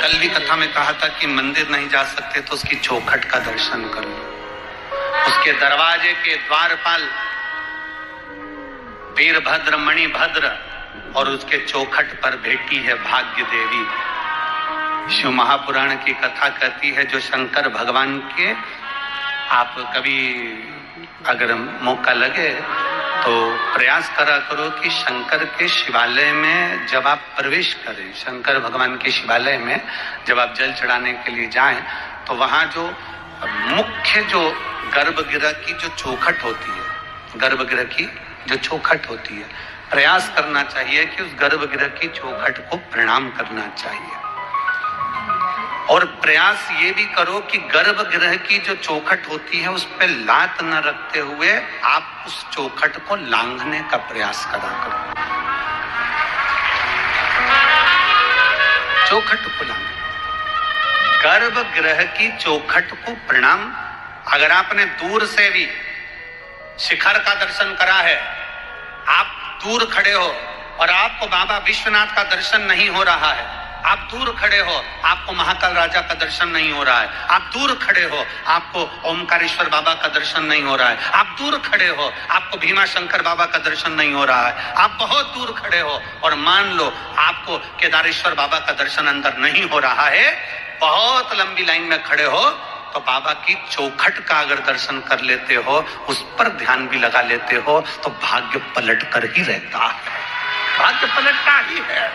कल भी कथा में कहा था कि मंदिर नहीं जा सकते तो उसकी चौखट का दर्शन कर। लो उसके दरवाजे के द्वारपाल वीरभद्र, मणिभद्र और उसके चौखट पर बेटी है भाग्य देवी शिव महापुराण की कथा कहती है, जो शंकर भगवान के आप कभी अगर मौका लगे तो प्रयास करा करो कि शंकर के शिवालय में जब आप प्रवेश करें, शंकर भगवान के शिवालय में जब आप जल चढ़ाने के लिए जाएँ तो वहाँ जो मुख्य जो गर्भगृह की जो चौखट होती है, गर्भगृह की जो चौखट होती है, प्रयास करना चाहिए कि उस गर्भगृह की चौखट को प्रणाम करना चाहिए। और प्रयास ये भी करो कि गर्भ गर्भगृह की जो चौखट होती है, उस पर लात न रखते हुए आप उस चौखट को लांघने का प्रयास करा करो। चौखट को लांघ। गर्भगृह की चौखट को प्रणाम। अगर आपने दूर से भी शिखर का दर्शन करा है, आप दूर खड़े हो और आपको बाबा विश्वनाथ का दर्शन नहीं हो रहा है आप दूर खड़े हो, आपको महाकाल राजा का दर्शन नहीं हो रहा है। आप दूर खड़े हो, आपको ओमकारेश्वर बाबा का दर्शन नहीं हो रहा है। आप दूर खड़े हो, आपको भीमा शंकर बाबा का दर्शन नहीं हो रहा है। आप बहुत दूर खड़े हो और मान लो आपको केदारेश्वर बाबा का दर्शन अंदर नहीं हो रहा है, बहुत लंबी लाइन में खड़े हो तो बाबा की चौखट का अगर दर्शन कर लेते हो, उस पर ध्यान भी लगा लेते हो तो भाग्य पलट कर ही रहता है। भाग्य पलटता ही है।